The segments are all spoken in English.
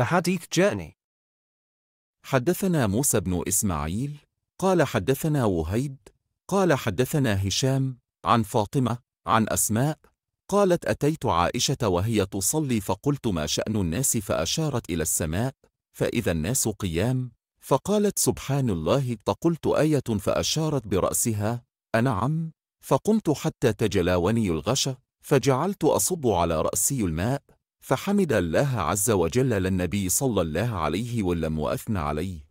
The Hadith Journey. حدثنا موسى بن إسماعيل قال حدثنا وهيب قال حدثنا هشام عن فاطمة عن أسماء قالت أتيت عائشة وهي تصلي فقلت ما شأن الناس فأشارت إلى السماء فإذا الناس قيام فقالت سبحان الله فقلت آية فأشارت برأسها أنعم فقمت حتى تجلاوني الغش فجعلت أصب على رأسي الماء فحمد الله عز وجل للنبي صلى الله عليه وسلم وأثنى عليه.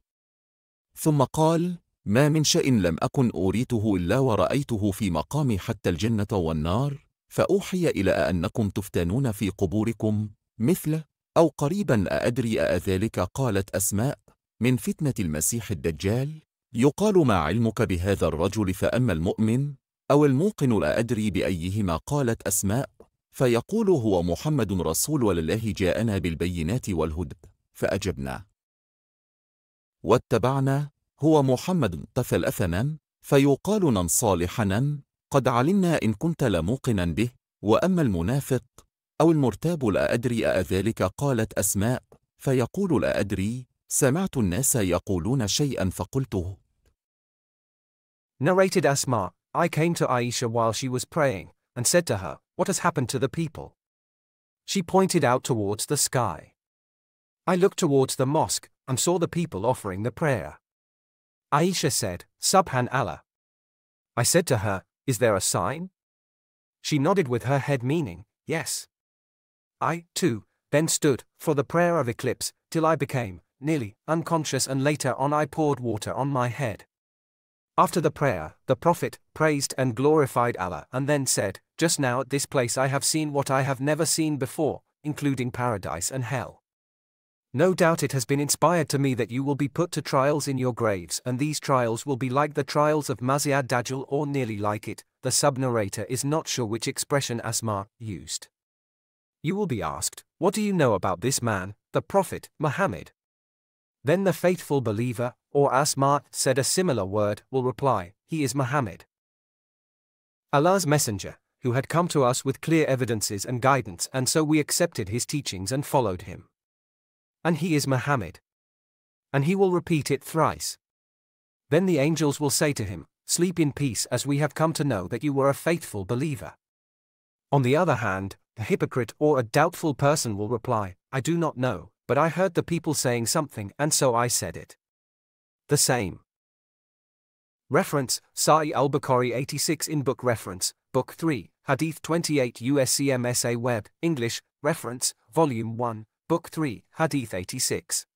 ثم قال ما من شيء لم أكن أريته إلا ورأيته في مقامي حتى الجنة والنار فأوحي إلى أنكم تفتنون في قبوركم مثل أو قريبا أأدري أذلك؟ قالت أسماء من فتنة المسيح الدجال يقال ما علمك بهذا الرجل فأما المؤمن أو الموقن لا أدري بأيهما؟ قالت أسماء فيقول هو محمد رسول والله جاءنا بالبينات والهدى فأجبنا. واتبعنا هو محمد تفل أثنا فيقال صالحنا قد علمنا إن كنت لموقنا به وأما المنافق أو المرتاب لا أدري أذلك قالت أسماء فيقول لا أدري سمعت الناس يقولون شيئا فقلته. Narrated Asma, I came to Aisha while she was praying, and said to her, What has happened to the people? She pointed out towards the sky. I looked towards the mosque, and saw the people offering the prayer. Aisha said, Subhan Allah. I said to her, Is there a sign? She nodded with her head, meaning, Yes. I, too, then stood, for the prayer of eclipse, till I became, nearly, unconscious, and later on I poured water on my head. After the prayer, the Prophet praised and glorified Allah and then said, Just now at this place I have seen what I have never seen before, including paradise and hell. No doubt it has been inspired to me that you will be put to trials in your graves, and these trials will be like the trials of Masih ad-Dajjal or nearly like it. The sub narrator is not sure which expression Asma used. You will be asked, What do you know about this man, the Prophet, Muhammad? Then the faithful believer, or Asma, said a similar word, will reply, He is Muhammad. Allah's Messenger, who had come to us with clear evidences and guidance, and so we accepted his teachings and followed him. And he is Muhammad. And he will repeat it thrice. Then the angels will say to him, Sleep in peace as we have come to know that you were a faithful believer. On the other hand, a hypocrite or a doubtful person will reply, I do not know, but I heard the people saying something and so I said it. The same. Reference Sahih al Bukhari 86 in Book Reference, Book 3, Hadith 28 USCMSA Web, English, Reference, Volume 1, Book 3, Hadith 86.